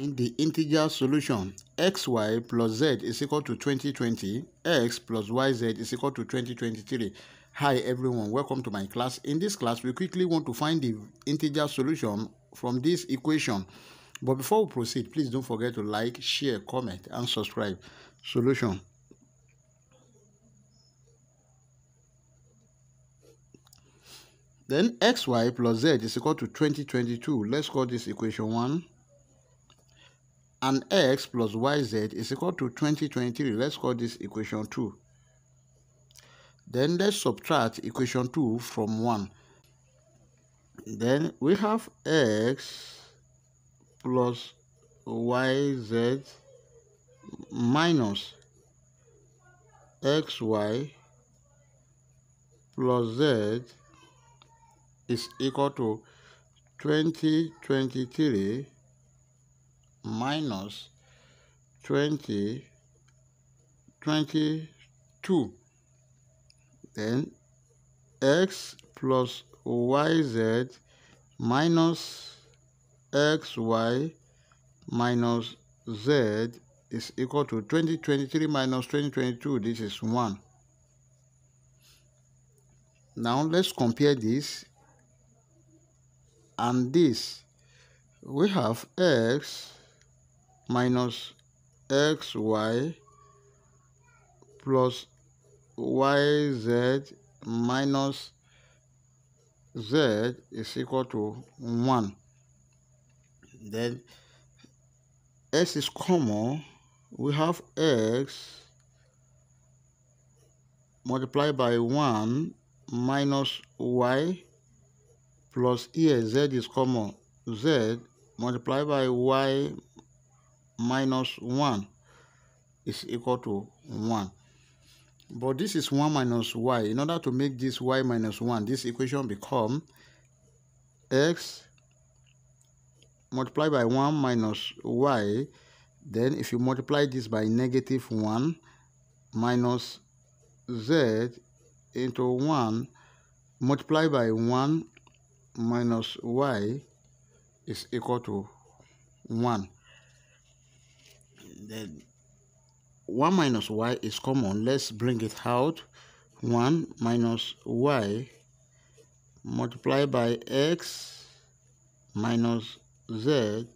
The integer solution, xy plus z is equal to 2020, x plus yz is equal to 2023. Hi everyone, welcome to my class. In this class, we quickly want to find the integer solution from this equation. But before we proceed, please don't forget to like, share, comment, and subscribe. Solution. Then xy plus z is equal to 2022. Let's call this equation 1 and x plus yz is equal to 2023. Let's call this equation 2. Then let's subtract equation 2 from 1. Then we have x plus yz minus xy plus z is equal to 2023 minus 20 22 then x plus yz minus xy minus z is equal to 2023 minus 2022 this is 1 now let's compare this and this. We have x minus xy plus yz minus z is equal to 1. Then x is common. We have x multiplied by 1 minus y plus here z is common. z multiplied by y minus 1 is equal to 1. But this is 1 minus y. In order to make this y minus 1, this equation become x multiplied by 1 minus y. Then if you multiply this by negative 1 minus z into 1 multiplied by 1 minus y is equal to 1 then 1 minus y is common. Let's bring it out. 1 minus y multiplied by x minus z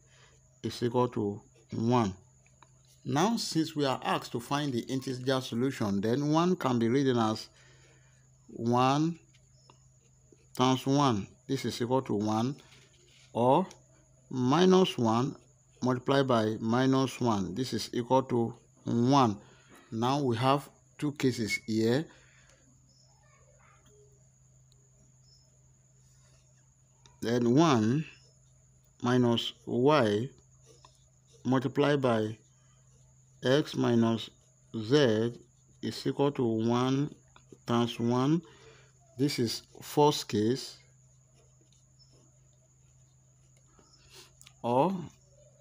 is equal to 1. Now, since we are asked to find the integer solution, then 1 can be written as 1 times 1. This is equal to 1. Or minus 1 multiplied by minus 1. This is equal to 1. Now we have two cases here. Then 1 minus y multiplied by x minus z is equal to 1 times 1. This is first case. Or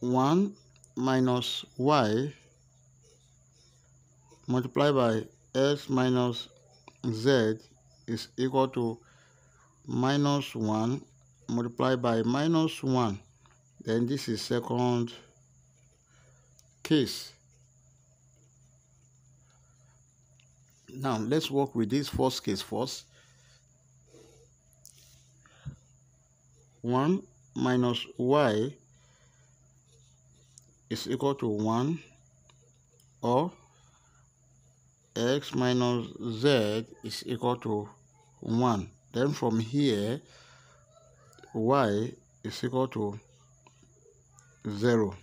1 minus y multiplied by x minus z is equal to minus 1 multiplied by minus 1 then this is second case. Now let's work with this first case first. 1 minus y is equal to 1 or x minus z is equal to 1. Then from here, y is equal to 0.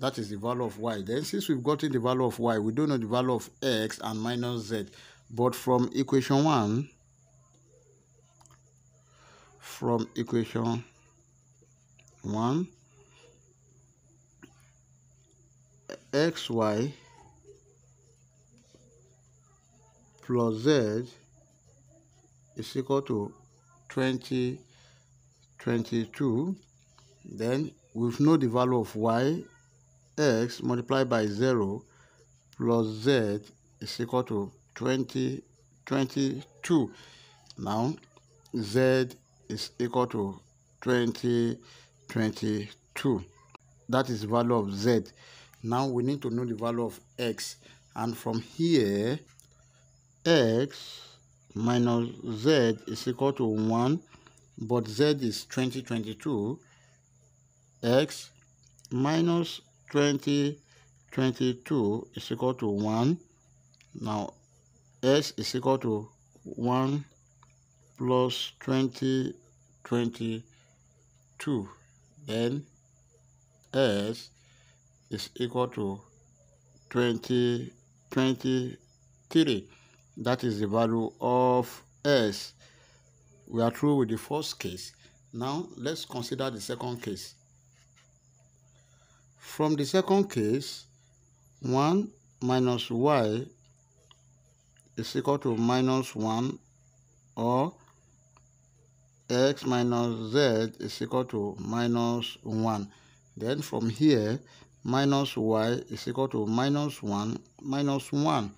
That is the value of y. Then since we've gotten the value of y, we don't know the value of x and minus z. But from equation 1, from equation 1, xy plus z is equal to 20 22 then we know the value of y x multiplied by 0 plus z is equal to 20 22 now z is equal to 20, 22. That is value of z now we need to know the value of x. And from here x minus z is equal to 1 but z is 2022 x minus 2022 is equal to 1 now s is equal to 1 plus 2022 then s is equal to 2023 that is the value of s. We are through with the first case. Now let's consider the second case. From the second case 1 minus y is equal to minus 1 or x minus z is equal to minus 1 then from here minus y is equal to minus 1 minus 1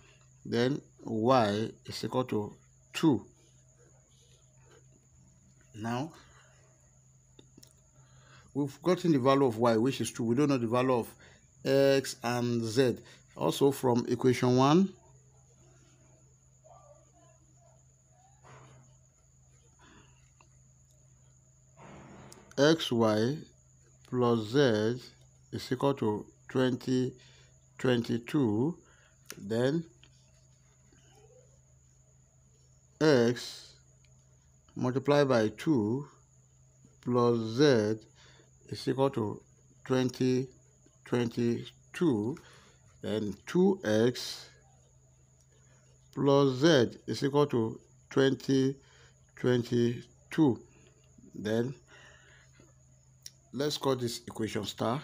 then y is equal to 2 now we've gotten the value of y which is 2 we don't know the value of x and z. Also from equation 1 xy plus z is equal to 20 22 then x multiplied by 2 plus z is equal to 20 22 then 2x plus z is equal to 20 22 then let's call this equation star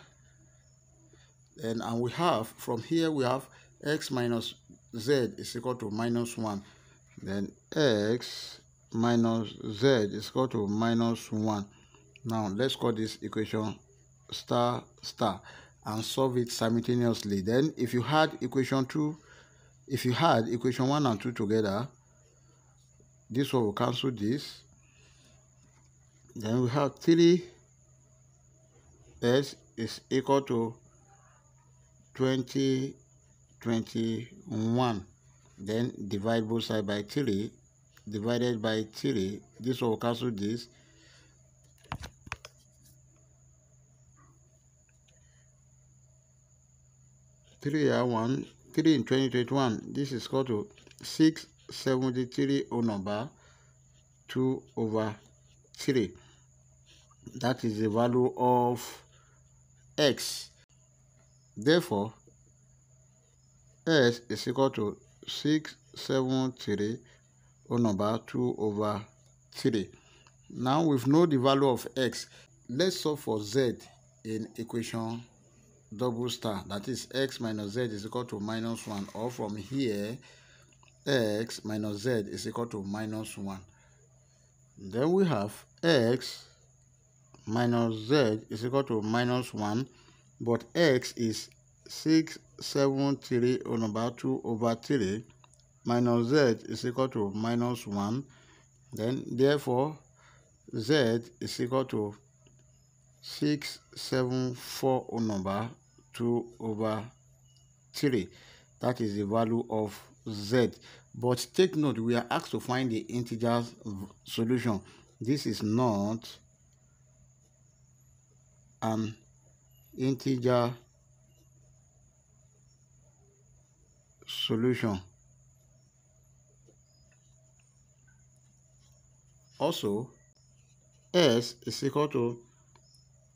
and, and we have from here we have x minus z is equal to minus 1 then x minus z is equal to minus 1 now let's call this equation star star and solve it simultaneously. Then if you had equation 2 if you had equation 1 and 2 together this one will cancel this. Then we have 3 s is equal to 20 21 then divide both sides by 3 divided by 3 this will cancel this Three are one, three in twenty twenty one. This is equal to six seventy three o number two over three. That is the value of x. Therefore, s is equal to 673 or number 2 over 3. Now we've known the value of x. Let's solve for z in equation double star. That is x minus z is equal to minus 1. Or from here, x minus z is equal to minus 1. Then we have x minus z is equal to minus 1 but x is 6 7 3 over 2 over 3 minus z is equal to minus 1 then therefore z is equal to 6 7 4 over 2 over 3 that is the value of z. But take note we are asked to find the integer solution. This is not an integer solution. Also, s is equal to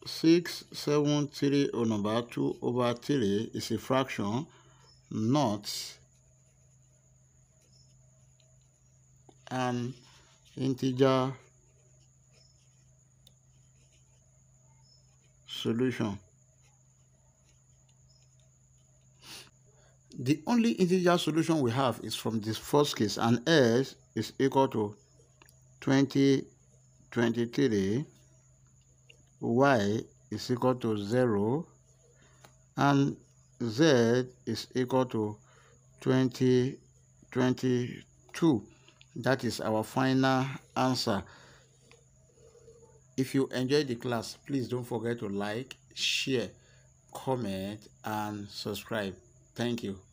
673 over 2 over 3 is a fraction, not an integer solution. The only integer solution we have is from this first case and s is equal to 20, 23, y is equal to 0 and z is equal to 20, 22. That is our final answer. If you enjoyed the class, please don't forget to like, share comment and subscribe thank you